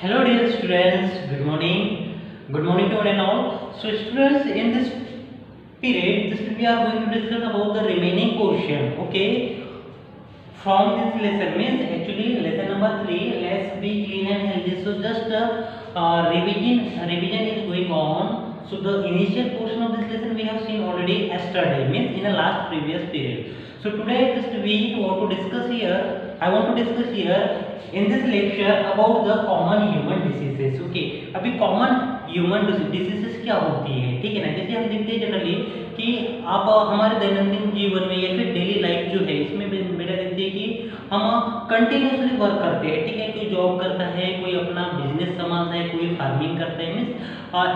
Hello dear students, good morning. Good morning to one and all. So students, in this period, this we are going to discuss about the remaining portion. Okay. From this lesson means actually lesson number three. Let's be clean and healthy. So just uh, uh, revision revision is going on. So the initial portion of this lesson we have seen already yesterday means in the last previous period. So today just we want to discuss here. I want to discuss here in this lecture about the common human diseases. Okay. अभी common human diseases क्या होती है? ठीक है ना? जैसे हम देखते हैं जनरली कि आप हमारे दैनंदिन जीवन में या फिर डेली लाइफ जो है, इसमें मेरा देखते हैं कि हम कंटिन्यूसली वर्क करते हैं। ठीक है? कोई जॉब करता है, कोई अपना बिज़नेस संभालता है, कोई फ़ार्मिंग करता है मीन्स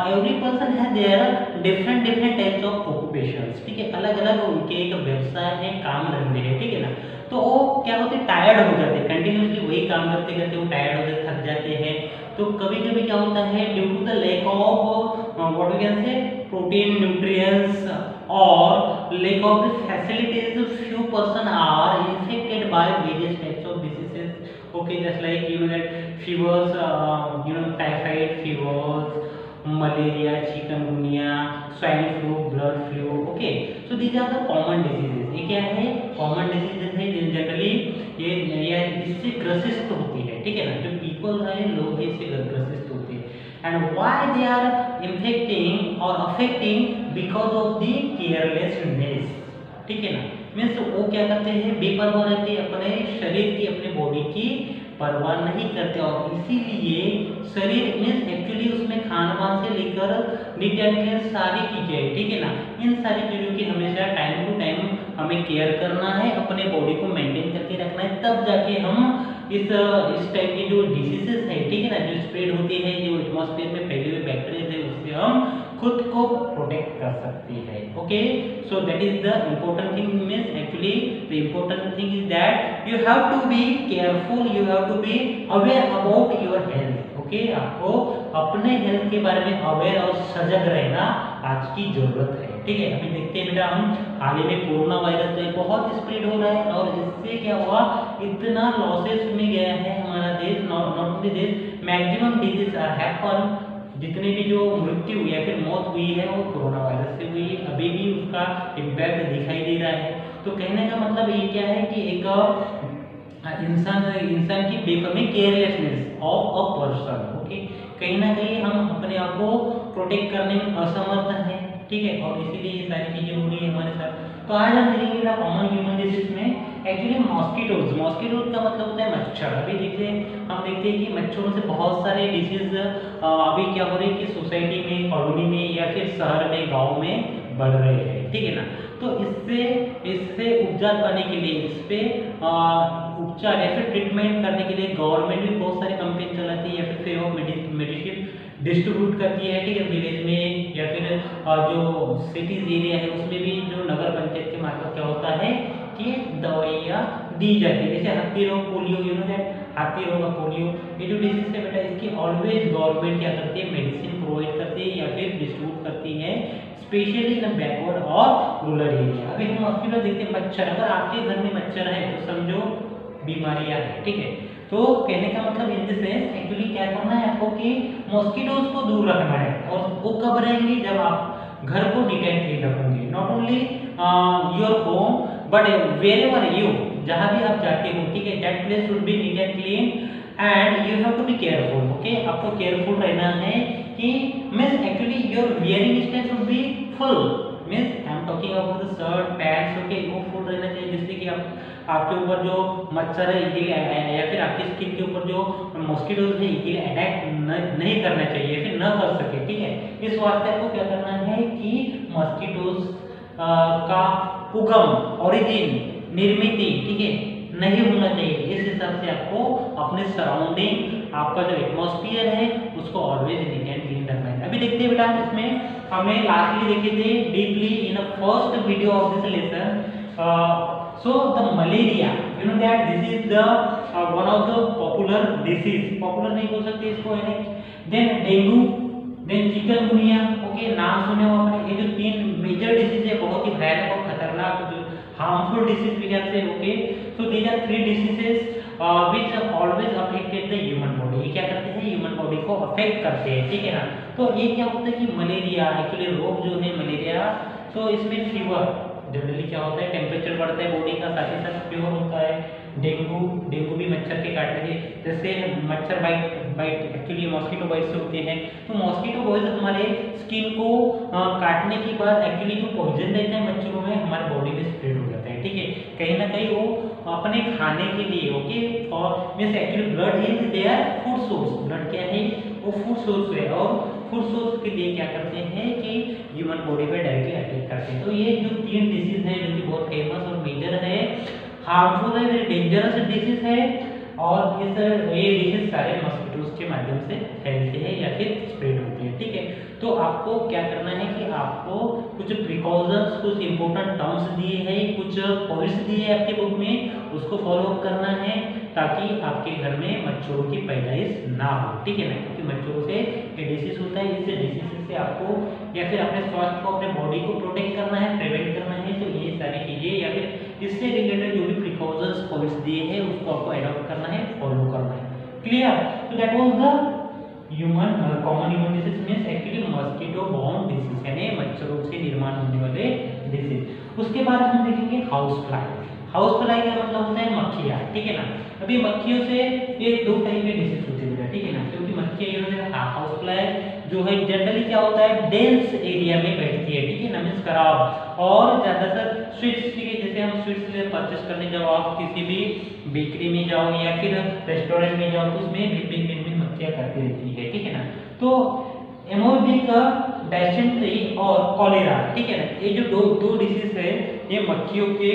एवरी पर्सन है there different different types of occupations ठीक है? अलग अलग उनके एक व्यवसाय है, काम धंधे है। ठीक है ना? तो वो क्या होते टायर्ड हो जाते हैं। कंटिन्यूसली वही काम करते करते वो टायर्ड होते, थक जाते हैं। तो कभी कभी क्या होता है due to the lack of what कहते हैं प्रोटीन न्यूट्रिएंट्स और lack of facilities few person are infected by various types of diseases okay just like you know that fevers you know typhoid fevers malaria chikungunya swine flu, blood flu, okay. So, these are the common diseases. ये क्या है? Common diseases है generally ये ये इससे ग्रसित होती है, ठीक है ना? जो पीपल है, लोग है, इससे ग्रसित होते हैं। And why they are infecting और affecting because of the carelessness ठीक है ना? मीन्स वो क्या करते हैं? बेपरवाह रहते हैं अपने शरीर की, अपने बॉडी की परवाह नहीं करते और इसीलिए शरीर मीन्स एक्चुअली उसमें खान पान से लेकर नीट सारी चीज़ें, ठीक है ना? इन सारी चीज़ों की हमेशा टाइम टू टाइम हमें केयर करना है, अपने बॉडी को मेंटेन करके रखना है, तब जाके हम इस इस टाइप की जो डिसीजेस है, ठीक है ना, जो स्प्रेड होती है, जो एटमोस्फेयर में फैले हुए बैक्टीरिया है, उससे हम खुद को प्रोटेक्ट कर सकते हैं okay so that is the important thing means actually the important thing is that you have to be careful you have to be aware about your health okay आपको अपने हेल्थ के बारे में अवेयर और सजग रहना आज की ज़रूरत है, ठीक है? अभी देखते हैं बेटा हम, हाल ही में कोरोना वायरस जो बहुत स्प्रेड हो रहा है और इससे क्या हुआ? इतना लॉसेस में गया है हमारा देश नॉट ओनली देश मैक्सिमम डिज़ीज़ हैपन जितने भी जो मृत्यु या फिर मौत हुई है, वो कोरोना वायरस से हुई अभी भी उसका इम्पैक्ट दिखाई दे रहा है। तो कहने का मतलब ये क्या है कि एक इंसान इंसान की बेकमी carelessness of a person okay कहीं ना कहीं हम अपने आप को प्रोटेक्ट करने में असमर्थ हैं, ठीक है? और इसीलिए ये सारी चीज़ें हो रही है हमारे साथ। तो आज हम देखेंगे कॉमन ह्यूमन डिज़ीज़ में एक्चुअली मॉस्किटोज मॉस्किटोज का मतलब होता है मच्छर। अभी देखते हैं, हम देखते हैं कि मच्छरों से बहुत सारे डिज़ीज़ अभी क्या हो रहे हैं कि सोसाइटी में कॉलोनी में या फिर शहर में, गाँव में बढ़ रहे हैं। ठीक है ना? तो इससे इससे उपचार पाने के लिए इस पे उपचार या फिर ट्रीटमेंट करने के लिए गवर्नमेंट भी बहुत सारी कंपेन चलाती है, या फिर फ्री ऑफ़ मेडिसिन डिस्ट्रीब्यूट करती है, ठीक है विलेज में, या फिर जो सिटीज़ एरिया है, उसमें भी जो नगर पंचायत के मार्फत क्या होता है कि दवाइयाँ दी जाती है। जैसे हाथी रोग, पोलियो यू नो दैट हाथी रोग पोलियो। ये जो डिज़ीज़ है बेटा, इसकी ऑलवेज गवर्नमेंट क्या करती है? मेडिसिन प्रोवाइड करती है या फिर डिस्ट्रीब्यूट करती है स्पेशली इन बैकवर्ड और रूरल एरिया अभी हम हॉस्पिटल देखते हैं, मच्छर। अगर आपके घर में मच्छर है तो समझो बीमारियाँ हैं, ठीक है? तो कहने का मतलब इन दिस एक्चुअली क्या करना है आपको कि मॉस्किटोज को दूर रखना है और वो कब रहेंगे? जब आप घर को डिटेक्ट नहीं रखोगे। Not only your home but wherever you जहाँ भी आप जाते हो, ठीक है that place should be neat and clean and you have to be careful okay आपको केयरफुल रहना है कि means actually your wearing style should be full means I am talking about the shirt pants okay वो full रहना चाहिए, जिससे कि आप, आपके ऊपर जो मच्छर है इजीली या फिर आपकी स्किन के ऊपर जो मॉस्किटोज है इजीली अटैक नहीं करना चाहिए फिर न कर सके, ठीक है? इस वास्ते आपको क्या करना है कि मॉस्किटोज का उगम ओरिजिन निर्मित, ठीक है? नहीं होना चाहिए। इस हिसाब से आपको अपने सराउंडिंग आपका जो एटमोस्फियर है, उसको ऑलवेज नीट एंड क्लीन रखना है। अभी देखते हैं बेटा, इसमें हमने लास्टली देखे थे deeply in first video of this lesson so the malaria you know that this is the one of the popular disease popular नहीं बोल सकते इसको है then dengue then chikungunya okay नाम सुने हो आपने। ये जो तीन मेजर डिसीज है, बहुत ही भयानक और खतरनाक harmful disease we can say okay? So these are three diseases uh, which always affected affect the human body ये क्या करते हैं? ह्यूमन बॉडी को अफेक्ट करते हैं ठीक है ना? तो ये क्या होता है कि मलेरिया एक्चुअली रोग जो है मलेरिया तो इसमें फीवर जनरली क्या होता है? टेम्परेचर बढ़ता है बॉडी का साथ ही साथ फीवर होता है। डेंगू डेंगू भी मच्छर के काटने से जैसे मच्छर bite bite actually mosquito bite से होते हैं। तो मॉस्किटो बाइट हमारे स्किन को आ, काटने के बाद एक्चुअली जो पॉइजन रहता है मच्छरों में हमारे बॉडी में स्प्रेड हो जाता है ठीक है? कहीं ना कहीं वो अपने खाने के लिए ओके और means actually blood is their food source blood क्या है? वो फ़ूड सोर्स है। और फ़ूड सोर्स के लिए क्या करते हैं कि ह्यूमन बॉडी पे डायरेक्टली अटैक करते हैं। तो ये जो तीन डिसीज है जो कि बहुत फ़ेमस और मेजर है हार्मफुल है वेरी डेंजरस डिसीज है और इस ये डिसीज सारे मस्किटोज के माध्यम से फैलते हैं या फिर स्प्रेड होते हैं, ठीक है? तो आपको क्या करना है कि आपको कुछ प्रिकॉशंस कुछ इंपॉर्टेंट टर्म्स दिए हैं, कुछ पॉइंट्स दिए हैं आपके बुक में, उसको फॉलो करना है ताकि आपके घर में मच्छरों की पैदाइश ना हो, ठीक है ना? क्योंकि मच्छरों से ये डिसीज होता है, इस डिसीज से आपको या फिर अपने स्वास्थ्य को, अपने बॉडी को प्रोटेक्ट करना है प्रिवेंट करना है तो ये सारी चीज़ें या फिर इससे रिलेटेड जो भी प्रिकॉशंस पॉइंट्स दिए हैं, उसको आपको अडॉप्ट करना है फॉलो करना है। क्लियर तो that was the human common human disease means actually mosquito borne disease यानी मच्छरों से निर्माण होने वाले डिसीज उसके बाद हम देखेंगे हाउस फ्लाई हाउस फ्लाई का मतलब होता है मक्खियाँ, ठीक है ना? अभी मक्खियों से ये दो टाइप के डिसीज होते हैं। ठीक है ना? क्योंकि मक्खियाँ हाउस फ्लाई जो है जनरली क्या होता है डेंस एरिया में बैठती है, ठीक है ना? मीन्स खराब। और ज़्यादातर स्वीट्स ठीक है, जैसे हम स्वीट्स परचेस करने जाओ आप किसी भी बेकरी में जाओ या फिर रेस्टोरेंट में जाओ तो उसमें भिन्न भिन्न भिन्न मक्खियाँ करती रहती है, ठीक है ना? तो एमोबिक डायसेंट्री और कॉलेरा ठीक है ना? ये जो दो दो डिसीज है, ये मक्खियों के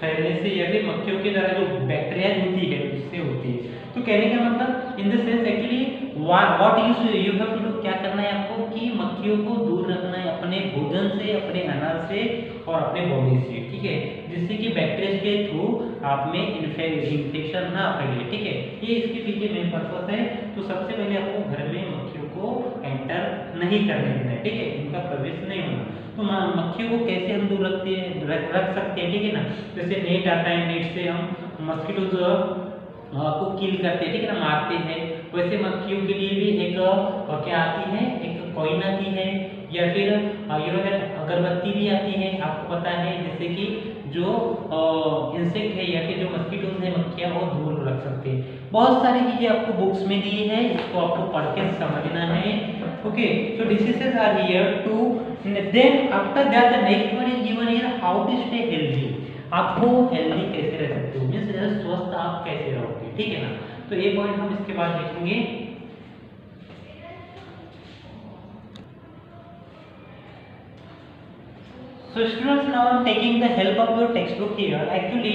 फैलने से या फिर मक्खियों के द्वारा जो बैक्टीरिया होती है, उससे होती है। तो कहने का मतलब in the sense actually what use you have to do क्या करना है आपको कि मक्खियों को दूर रखना है अपने भोजन से अपने अनाज से और अपने बॉडी से ठीक है? जिससे कि बैक्टीरिया के थ्रू आप में इन्फेक्शन ना फैले ठीक है? ये इसके पीछे मेन पर्पस है। तो सबसे पहले आपको घर में मक्खियों को एंटर नहीं करने देना है ठीक है? इनका प्रवेश नहीं होना। तो मक्खियों को कैसे हम दूर रखते हैं रख, रख सकते हैं ठीक है ना? जैसे नेट आता है नेट से हम मस्किटोज को किल करते हैं, ठीक है ना, मारते हैं। वैसे मक्खियों के लिए भी एक क्या आती है? एक कॉइन आती है। या फिर यू नो अगरबत्ती भी आती है, आपको पता है, जैसे कि जो इंसेक्ट है या फिर जो मस्कीटोज है, मक्खियाँ, वो दूर रख सकते हैं। बहुत सारी चीज़ें आपको बुक्स में दी है, इसको आपको पढ़ के समझना है। Okay so diseases are here two then after that the next one is given here how to stay healthy आपको हेल्दी कैसे रह सकते हो मीन्स स्वस्थ आप कैसे रहोगे ठीक है ना तो ये पॉइंट हम इसके बाद देखेंगे So students now I'm taking the help of your textbook here. Actually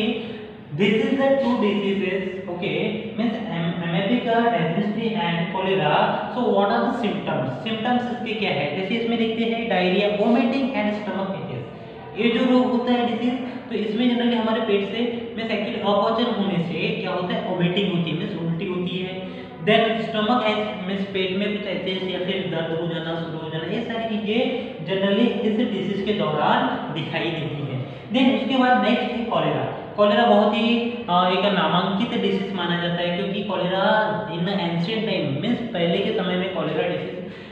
this is the two diseases okay means amoebica dysentery and cholera. So what are the symptoms? Symptoms इसके क्या है जैसे इसमें देखते हैं diarrhoea vomiting and stomach aches ये जो रोग होता है डिज़ीज़ तो इसमें जनरली हमारे पेट से मीन्स एक्चुअली अपचन होने से क्या होता है? वोमिटिंग होती है मीन्स उल्टी होती है। देन स्टमक मीन्स पेट में कुछ एचेस या फिर दर्द हो जाना शुरू हो जाना, ये सारी चीज़ें जनरली इस डिसीज के दौरान दिखाई देती है। देन उसके बाद नेक्स्ट है कॉलेरा कॉलेरा बहुत ही एक नामांकित डिसीज माना जाता है क्योंकि cholera in ancient time means पहले के समय में कॉलेरा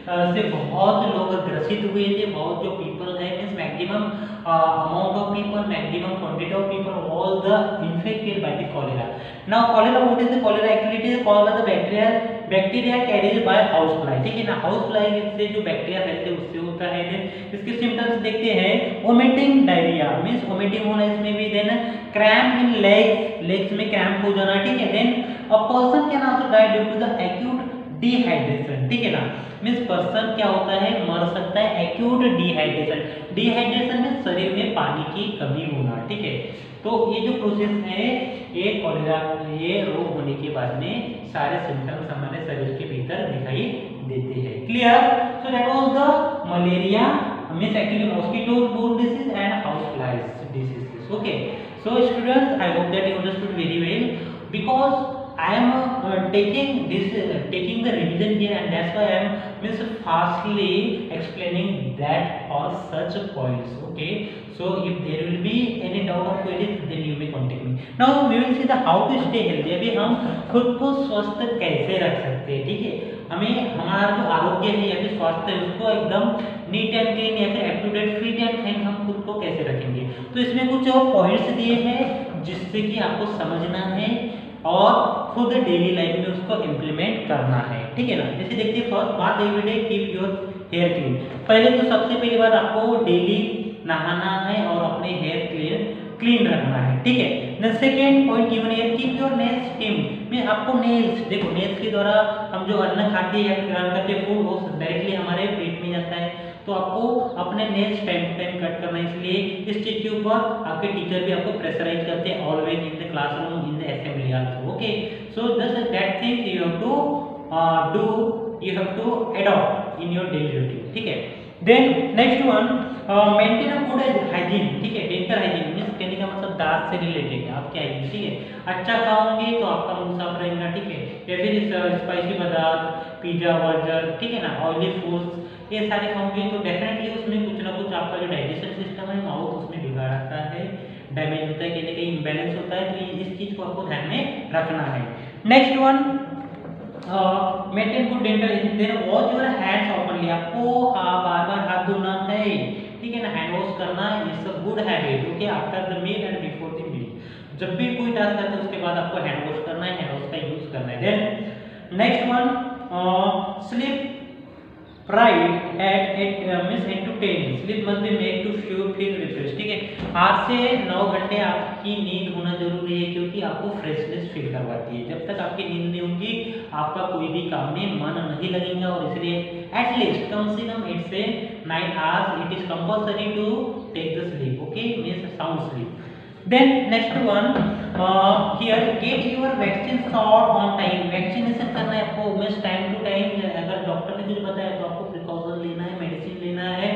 से बहुत लोग ग्रसित हुए थे, बहुत जो पीपल है means maximum amount of people maximum quantity of people was the infected by the cholera now cholera what is the cholera is called by the bacteria bacteria carries by house fly ठीक है ना? House fly से जो bacteria फैलते हैं, उससे होता है देन इसके सिम्टम्स देखते हैं। वोमिटिंग डायरिया मींस वोमिटिंग होना इसमें भी then cramp in legs legs में क्रैम्प हो जाना, ठीक है? Then a person can also die due to the acute dehydration ठीक है ना? मीन्स पर्सन क्या होता है? मर सकता है एक्यूट डिहाइड्रेशन डिहाइड्रेशन में शरीर में पानी की कमी होना, ठीक है? तो ये जो प्रोसेस है, ये कॉलेरा ये रोग होने के बाद में सारे सिम्टम्स हमारे शरीर के भीतर दिखाई देते हैं. Clear so that was the malaria means actually mosquito borne disease and house flies diseases okay so students, i hope that you understood very well. Because I am uh, taking this uh, taking the revision here and that's why I am means fastly explaining that all such points okay so if there will be any doubt or queries then you may contact me now we will see the how to stay healthy अभी हम खुद को स्वस्थ कैसे रख सकते हैं ठीक है हमें हमारा जो आरोग्य है या फिर स्वास्थ्य है उसको एकदम नीट एंड क्लीन या फिर अप फिट एंड फाइन हम खुद को कैसे रखेंगे तो इसमें कुछ और पॉइंट्स दिए हैं जिससे कि आपको समझना है और खुद डेली लाइफ में उसको इम्प्लीमेंट करना है। ठीक है ना? जैसे देखिए फ़र्स्ट बात everyday keep your hair clean पहले तो सबसे पहली बात आपको डेली नहाना है और अपने हेयर क्लीन क्लीन रखना है। ठीक है? Second point given here keep your nails trim में आपको नेल्स देखो नेल्स के द्वारा हम जो अन्न खाते हैं या ग्रहण करते हैं फ़ूड वो डायरेक्टली हमारे पेट में जाता है। तो आपको अपने nails time to time cut करना है। इसलिए इस चीज़ के ऊपर आपके टीचर भी आपको प्रेशराइज करते हैं। Always in the classroom in the assembly also okay so this that thing you have to do you have to adopt in your daily routine ठीक है? Then next one maintain a good hygiene ठीक है? Dental hygiene means कहने का मतलब दांत से related है। आपके हाइजीन ठीक है? अच्छा खाओगे तो आपका मुँह साफ़ रहेगा, ठीक है? या फिर स्पाइसी पदार्थ पिज्जा बर्गर ठीक है ना? ऑयली फूड्स ये सारे खाओगे तो डेफिनेटली उसमें कुछ ना कुछ आपका जो डाइजेशन सिस्टम है माउथ उसमें बिगाड़ आता है डैमेज होता है, कहीं ना कहीं इम्बेलेंस होता है तो इस चीज़ को आपको ध्यान में रखना है। Next one maintain good dental then wash your hands openly आपको हाँ बार बार हाथ धोना है। ठीक है ना? हैंड वॉश करना is a good habit okay after the meal and before the meal जब भी कोई टास्क करते हैं, उसके बाद आपको हैंड वॉश करना है हैंड वॉश का यूज़ करना है। Then next one sleep right eight eight means eight to ten sleep must be make to few feel refresh ठीक है? आठ से नौ घंटे आपकी नींद होना ज़रूरी है क्योंकि आपको फ्रेशनेस फील करवाती है। जब तक आपकी नींद नहीं होगी, आपका कोई भी काम में मन नहीं लगेगा और इसलिए एटलीस्ट कम से कम एट से nine hours it is compulsory to take the sleep okay means sound sleep then next one uh, here get your vaccine shot on time vaccination करना है आपको मींस टाइम टू टाइम अगर doctor ने कुछ बताया तो आपको प्रिकॉशन लेना है मेडिसिन लेना है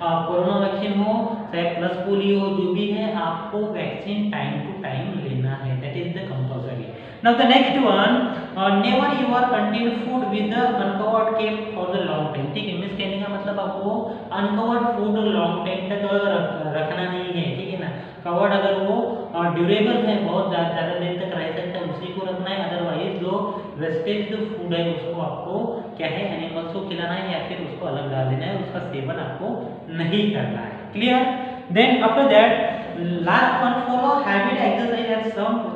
कोरोना वैक्सीन हो चाहे प्लस पोलियो हो जो भी है आपको वैक्सीन टाइम टू टाइम लेना है that is the compulsory now the next one uh, never you are contain food with the uncovered kept for the long time ठीक है का मतलब आपको अनकवर्ड फ़ूड लॉन्ग टाइम तक रख, रखना नहीं है ठीक है ना? कवर्ड अगर वो ड्यूरेबल है बहुत ज़्यादा देर तक रह सकता है उसी को रखना है अदरवाइज़ जो वेस्टेज फ़ूड है उसको आपको क्या है एनिमल्स को खिलाना है या फिर उसको अलग डाल देना है उसका सेवन आपको नहीं करना है। Clear then after that last one follow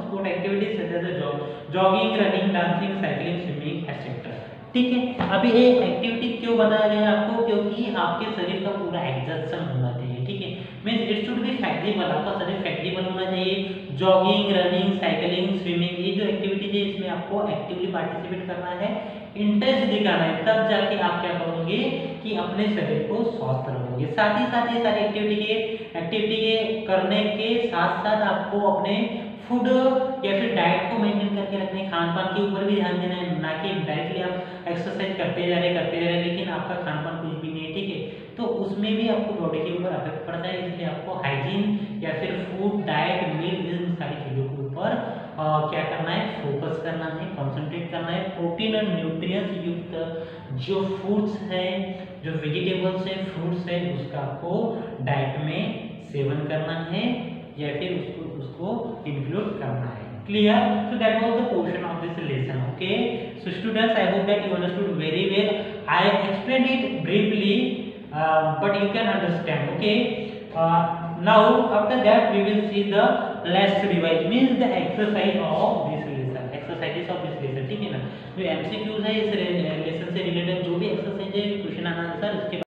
sport activities such as jog jogging running dancing cycling swimming etcetera ठीक है? अभी ये एक्टिविटी क्यों बताया गया आपको? क्योंकि आपके शरीर का पूरा एग्जर्शन होना चाहिए, ठीक है? Means it should be flexible आपका शरीर फ्लेक्सिबल होना चाहिए। जॉगिंग रनिंग साइकिलिंग स्विमिंग ये जो एक्टिविटीज़ है, इसमें आपको एक्टिवली पार्टिसिपेट करना है। इंटरेस्ट दिखाना है, तब जाके आप क्या करोगे कि अपने शरीर को स्वस्थ रखोगे। साथ ही साथ ये सारी एक्टिविटी के एक्टिविटी के करने के साथ साथ आपको अपने फ़ूड या फिर डाइट को मेंटेन करके रखने खान पान के ऊपर भी ध्यान देना है, ना कि डायरेक्टली आप एक्सरसाइज करते जा रहे करते जा रहे लेकिन आपका खान पान कुछ भी नहीं है, ठीक है? तो उसमें भी आपको बॉडी के ऊपर अफेक्ट पड़ता है, इसलिए आपको हाइजीन या फिर फ़ूड डाइट मील इन सारी चीज़ों के ऊपर क्या करना है फोकस करना है कंसंट्रेट करना है प्रोटीन और न्यूट्रिएंट्स युक्त जो फूड्स हैं, जो वेजिटेबल्स हैं फ्रूट्स हैं, उसका आपको डाइट में सेवन करना है या फिर उसको उसको इंक्लूड करना है that was the portion of this lesson okay so students i hope that you understood very well i explained it briefly uh, but you can understand okay uh, now after that we will see the last revise means the exercise of this lesson exercises of this lesson ठीक है ना जो MCQs है इस lesson से related जो भी exercise है क्वेश्चन आंसर इसके